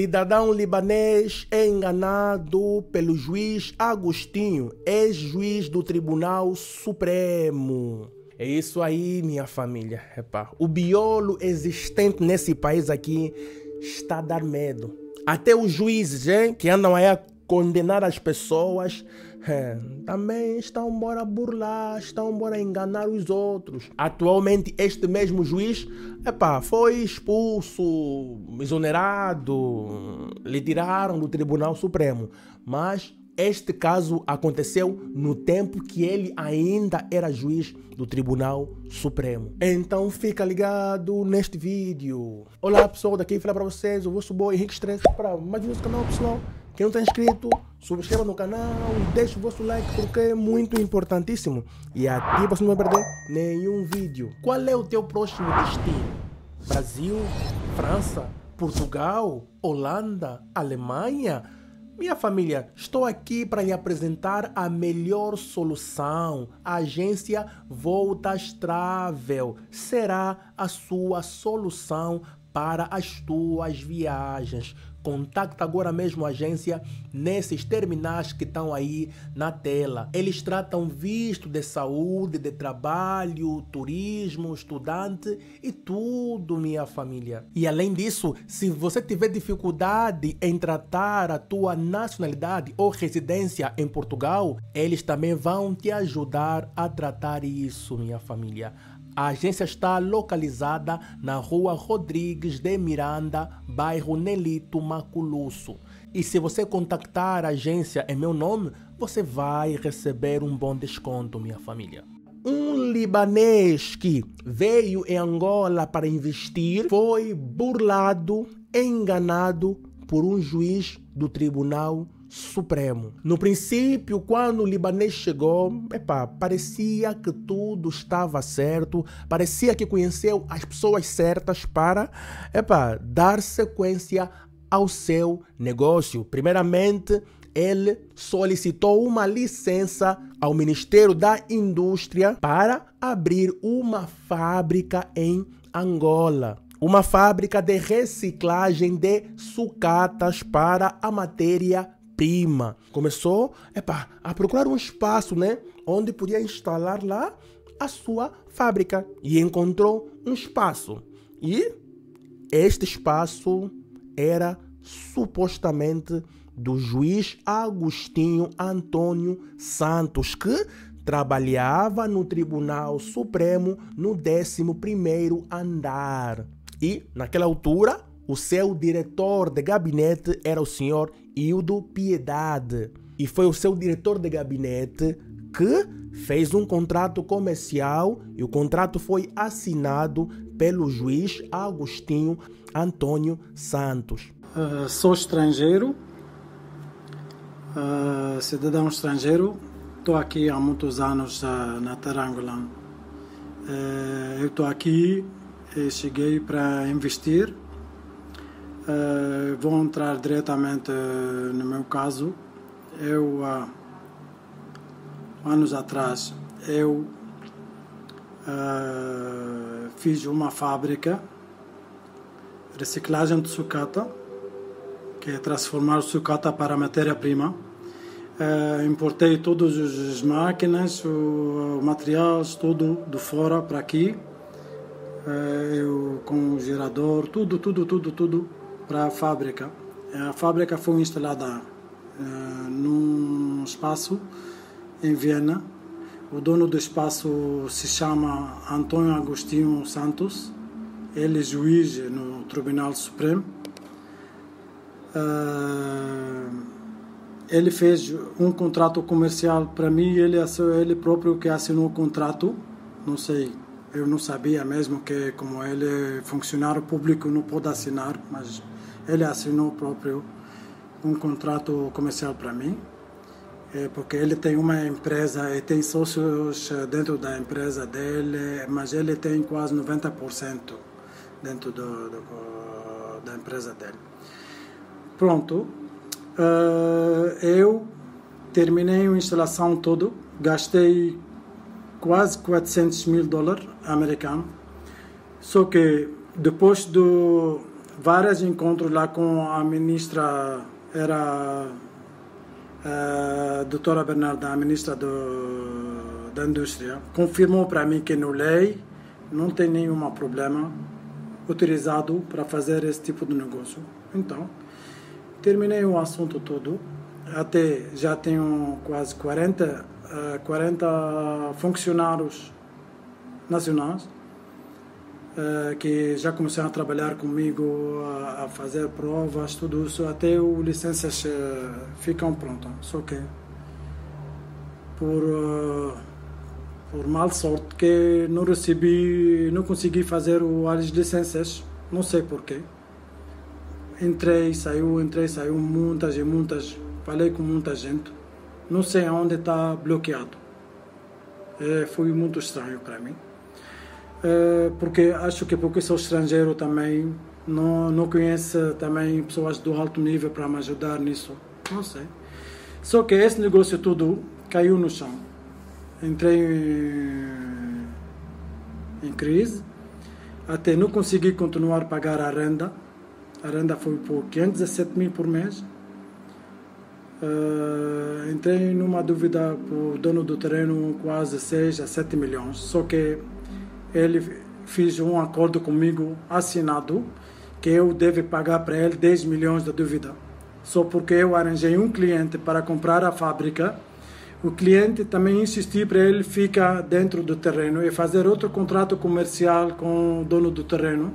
Cidadão libanês é enganado pelo juiz Agostinho, ex-juiz do Tribunal Supremo. É isso aí, minha família. O biolo existente nesse país aqui está a dar medo. Até os juízes, hein, que andam aí a condenar as pessoas, é, também estão embora burlar, estão embora enganar os outros. Atualmente, este mesmo juiz epa, foi expulso, exonerado, lhe tiraram do Tribunal Supremo. Mas este caso aconteceu no tempo que ele ainda era juiz do Tribunal Supremo. Então fica ligado neste vídeo. Olá pessoal, daqui falar para vocês o vosso boy Henrique Stress para mais um canal pessoal. Quem não está inscrito, subscreva no canal deixe o vosso like porque é muito importantíssimo. E ativa você não vai perder nenhum vídeo. Qual é o teu próximo destino? Brasil? França? Portugal? Holanda? Alemanha? Minha família, estou aqui para lhe apresentar a melhor solução. A agência Voltas Travel será a sua solução para as tuas viagens. Contacta agora mesmo a agência nesses terminais que estão aí na tela. Eles tratam visto de saúde, de trabalho, turismo, estudante e tudo, minha família. E além disso, se você tiver dificuldade em tratar a tua nacionalidade ou residência em Portugal, eles também vão te ajudar a tratar isso, minha família. A agência está localizada na rua Rodrigues de Miranda, bairro Nelito Maculusso. E se você contactar a agência em meu nome, você vai receber um bom desconto, minha família. Um libanês que veio em Angola para investir foi burlado, enganado por um juiz do Tribunal Supremo. No princípio, quando o libanês chegou, epa, parecia que tudo estava certo, parecia que conheceu as pessoas certas para epa, dar sequência ao seu negócio. Primeiramente, ele solicitou uma licença ao Ministério da Indústria para abrir uma fábrica em Angola uma fábrica de reciclagem de sucatas para a matéria prima. Começou epa, a procurar um espaço né, onde podia instalar lá a sua fábrica e encontrou um espaço. E este espaço era supostamente do juiz Agostinho Antônio Santos, que trabalhava no Tribunal Supremo no 11º andar. E, naquela altura, o seu diretor de gabinete era o senhor Hildo Piedade. E foi o seu diretor de gabinete que fez um contrato comercial e o contrato foi assinado pelo juiz Agostinho Antônio Santos. Uh, sou estrangeiro, uh, cidadão estrangeiro. Estou aqui há muitos anos uh, na Tarangula. eu estou aqui, cheguei para investir Uh, vou entrar diretamente uh, no meu caso. Eu, uh, anos atrás, eu fiz uma fábrica reciclagem de sucata, que é transformar sucata para matéria-prima. importei todas as máquinas, o, o materiais, tudo de fora para aqui. eu com o gerador, tudo, tudo, tudo, tudo para a fábrica. A fábrica foi instalada uh, num espaço em Viena. O dono do espaço se chama Antônio Agostinho Santos. Ele é juiz no Tribunal Supremo. Uh, ele fez um contrato comercial para mim. Ele ele próprio que assinou o contrato. Não sei, eu não sabia mesmo que como ele é funcionário público não pode assinar, mas ele assinou próprio um contrato comercial para mim, é, porque ele tem uma empresa e tem sócios eh, dentro da empresa dele, mas ele tem quase 90% dentro do, do, da empresa dele. Pronto, uh, eu terminei a instalação todo, gastei quase 400 mil dólares americanos, só que depois do vários encontros lá com a ministra, era a doutora Bernarda, a ministra do, da Indústria, confirmou para mim que no lei não tem nenhum problema utilizado para fazer esse tipo de negócio. Então, terminei o assunto todo. Até já tenho quase 40, 40 funcionários nacionais uh, que já começaram a trabalhar comigo, a, a, fazer provas, tudo isso, até o licenças uh, ficam prontas. Só que por, uh, por mal sorte que não recebi, não consegui fazer o, as licenças, não sei porquê. Entrei, saiu, entrei, saiu muitas e muitas, falei com muita gente, não sei aonde está bloqueado. É, foi muito estranho para mim. Eh, porque acho que porque sou estrangeiro também não não conheço também pessoas do alto nível para me ajudar nisso. Não sei. Só que esse negócio tudo caiu no chão. Entrei em, em crise. Até não consegui continuar a pagar a renda. A renda foi por 517 mil por mês. Uh, entrei numa dúvida por dono do terreno quase 6 a 7 milhões. Só que ele fez um acordo comigo assinado que eu devo pagar para ele 10 milhões de dúvida. Só porque eu arranjei um cliente para comprar a fábrica, o cliente também insistiu para ele ficar dentro do terreno e fazer outro contrato comercial com o dono do terreno,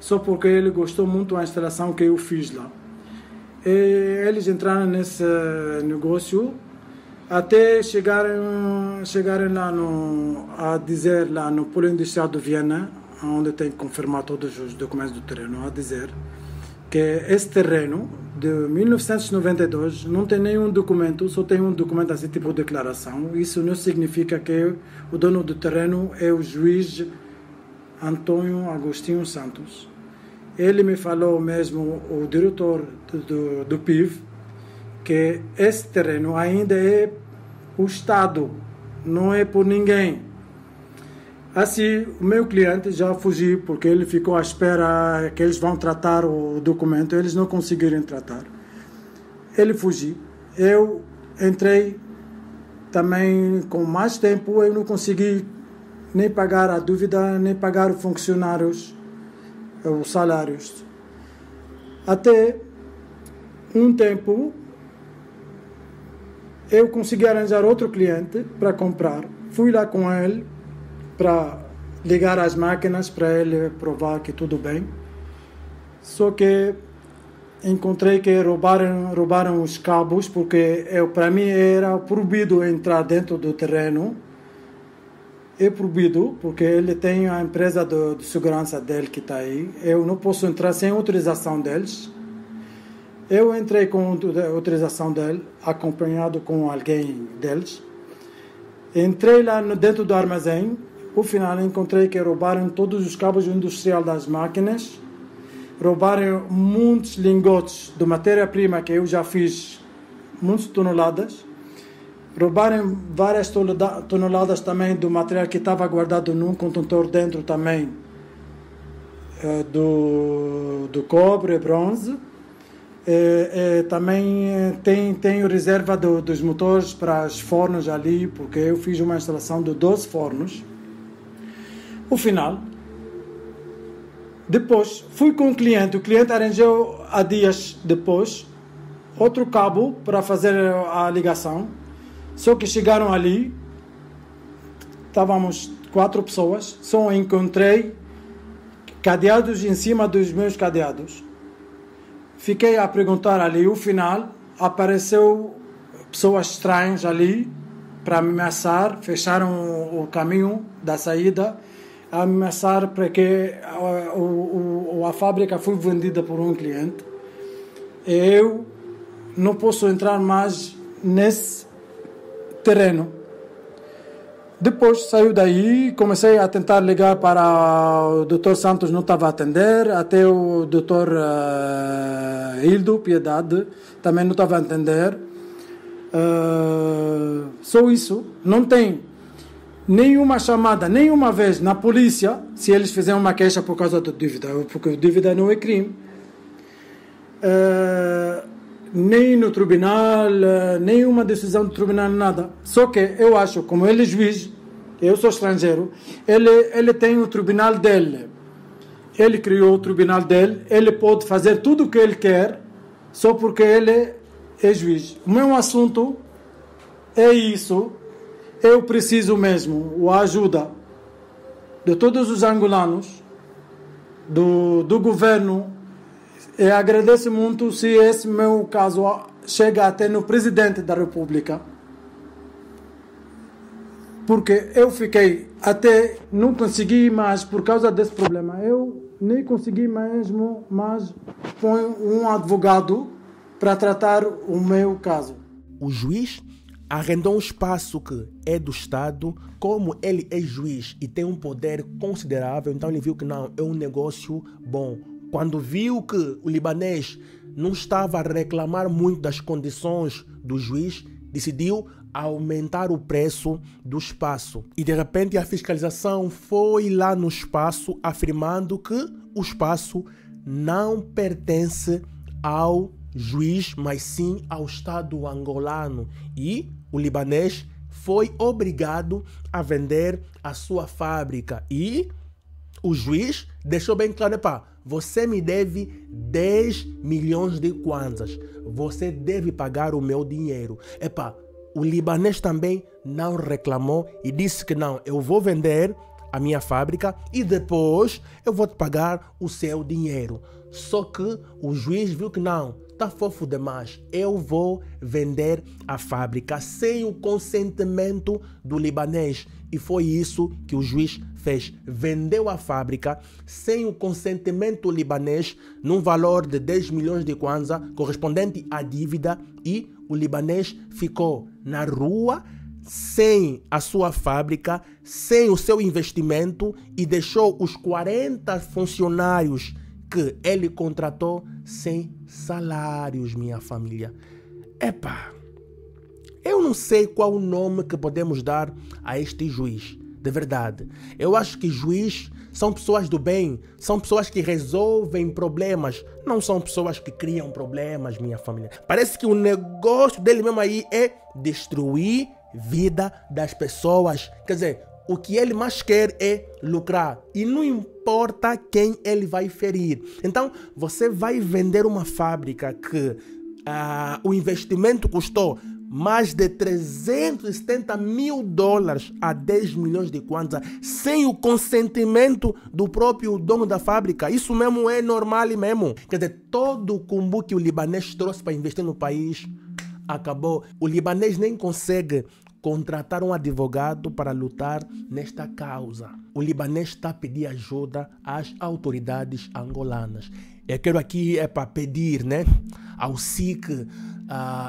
só porque ele gostou muito da instalação que eu fiz lá. E eles entraram nesse negócio até chegarem, chegarem lá no, a dizer lá no Polo Industrial de Viena, onde tem que confirmar todos os documentos do terreno, a dizer que esse terreno de 1992 não tem nenhum documento, só tem um documento assim tipo de declaração. Isso não significa que o dono do terreno é o juiz Antônio Agostinho Santos. Ele me falou mesmo, o diretor do, do, do PIV, que esse terreno ainda é o Estado, não é por ninguém. Assim, o meu cliente já fugiu porque ele ficou à espera que eles vão tratar o documento, eles não conseguiram tratar. Ele fugiu. Eu entrei também com mais tempo, eu não consegui nem pagar a dúvida, nem pagar os funcionários os salários. Até um tempo eu consegui arranjar outro cliente para comprar. Fui lá com ele para ligar as máquinas para ele provar que tudo bem. Só que encontrei que roubaram, roubaram os cabos porque eu para mim era proibido entrar dentro do terreno. É proibido porque ele tem a empresa de, de segurança dele que está aí. Eu não posso entrar sem autorização deles. Eu entrei com a autorização dele, acompanhado com alguém deles. Entrei lá no, dentro do armazém. No final, encontrei que roubaram todos os cabos industriais das máquinas. Roubaram muitos lingotes de matéria-prima que eu já fiz, muitas toneladas. Roubaram várias toneladas também do material que estava guardado num contentor dentro também eh, do, do cobre e bronze é, é, também é, tem, tem reserva do, dos motores para os fornos ali, porque eu fiz uma instalação de 12 fornos. O final, depois fui com o cliente, o cliente arranjou há dias depois outro cabo para fazer a ligação. Só que chegaram ali, estávamos quatro pessoas, só encontrei cadeados em cima dos meus cadeados Fiquei a perguntar ali, o final apareceu pessoas estranhas ali para me ameaçar, fecharam o caminho da saída, a ameaçar para que a, o, a fábrica foi vendida por um cliente. Eu não posso entrar mais nesse terreno. Depois saiu daí, comecei a tentar ligar para o Dr. Santos, não estava a atender, até o Dr. Uh, Hildo Piedade também não estava a atender. Uh, só isso, não tem nenhuma chamada, nenhuma vez na polícia, se eles fizerem uma queixa por causa da dívida, porque dívida não é crime. Uh, nem no tribunal, uh, nenhuma decisão do tribunal, nada. Só que eu acho, como ele é juiz, eu sou estrangeiro, ele, ele tem o tribunal dele. Ele criou o tribunal dele, ele pode fazer tudo o que ele quer, só porque ele é juiz. O meu assunto é isso. Eu preciso mesmo a ajuda de todos os angolanos, do, do governo. E agradeço muito se esse meu caso chega até no presidente da República. Porque eu fiquei até não consegui mais por causa desse problema. Eu nem consegui mesmo mais põe um advogado para tratar o meu caso. O juiz arrendou um espaço que é do Estado, como ele é juiz e tem um poder considerável, então ele viu que não, é um negócio bom. Quando viu que o libanês não estava a reclamar muito das condições do juiz, decidiu aumentar o preço do espaço. E de repente a fiscalização foi lá no espaço afirmando que o espaço não pertence ao juiz, mas sim ao Estado angolano. E o libanês foi obrigado a vender a sua fábrica. E o juiz deixou bem claro: pá, você me deve 10 milhões de kwanzas. Você deve pagar o meu dinheiro. Epá, o libanês também não reclamou e disse que não, eu vou vender a minha fábrica e depois eu vou te pagar o seu dinheiro. Só que o juiz viu que não, tá fofo demais. Eu vou vender a fábrica sem o consentimento do libanês. E foi isso que o juiz fez. Vendeu a fábrica sem o consentimento libanês num valor de 10 milhões de kwanza correspondente à dívida e o libanês ficou na rua sem a sua fábrica, sem o seu investimento e deixou os 40 funcionários que ele contratou sem salários, minha família. Epa, eu não sei qual o nome que podemos dar a este juiz, de verdade. Eu acho que juiz são pessoas do bem, são pessoas que resolvem problemas, não são pessoas que criam problemas, minha família. Parece que o negócio dele mesmo aí é destruir vida das pessoas. Quer dizer, o que ele mais quer é lucrar e não importa quem ele vai ferir. Então, você vai vender uma fábrica que uh, o investimento custou mais de 370 mil dólares a 10 milhões de kwanza sem o consentimento do próprio dono da fábrica. Isso mesmo é normal mesmo. Quer dizer, todo o cumbu que o libanês trouxe para investir no país acabou. O libanês nem consegue contratar um advogado para lutar nesta causa. O libanês está a pedir ajuda às autoridades angolanas. Eu quero aqui é para pedir, né, ao SIC,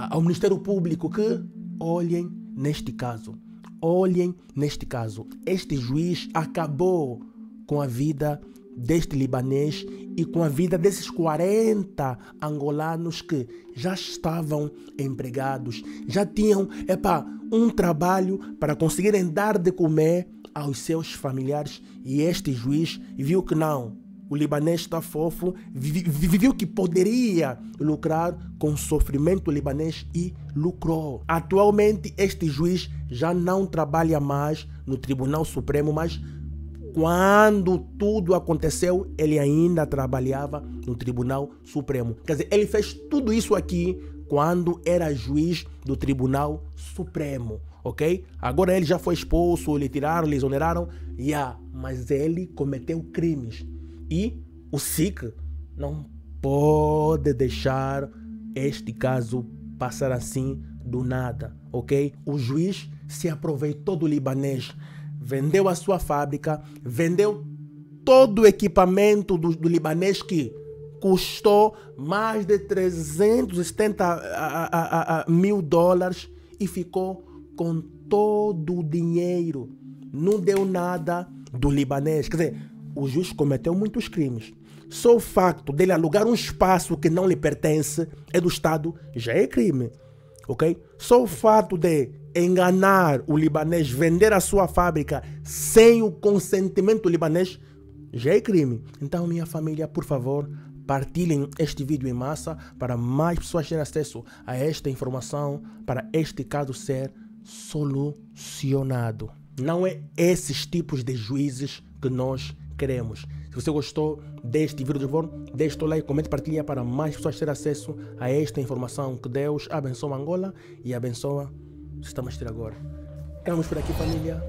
ao Ministério Público que olhem neste caso. Olhem neste caso. Este juiz acabou com a vida deste libanês e com a vida desses 40 angolanos que já estavam empregados, já tinham epa, um trabalho para conseguirem dar de comer aos seus familiares. E este juiz viu que não, o libanês está fofo, viu que poderia lucrar com o sofrimento libanês e lucrou. Atualmente, este juiz já não trabalha mais no Tribunal Supremo, mas quando tudo aconteceu, ele ainda trabalhava no Tribunal Supremo. Quer dizer, ele fez tudo isso aqui quando era juiz do Tribunal Supremo, ok? Agora ele já foi expulso, lhe tiraram, lhe exoneraram, yeah, mas ele cometeu crimes. E o SIC não pode deixar este caso passar assim do nada, ok? O juiz se aproveitou do libanês vendeu a sua fábrica, vendeu todo o equipamento do, do libanês que custou mais de 370 a, a, a, mil dólares e ficou com todo o dinheiro. Não deu nada do libanês. Quer dizer, o juiz cometeu muitos crimes. Só o facto dele alugar um espaço que não lhe pertence é do Estado já é crime. Ok? Só o fato de enganar o libanês, vender a sua fábrica sem o consentimento libanês, já é crime. Então, minha família, por favor, partilhem este vídeo em massa para mais pessoas terem acesso a esta informação, para este caso ser solucionado. Não é esses tipos de juízes que nós queremos. Se você gostou deste vídeo de Born, deixe o like, comente, partilha para mais pessoas terem acesso a esta informação. Que Deus abençoe Angola e abençoa estamos a agora. Ficamos por aqui, família.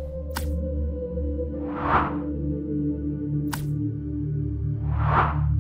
you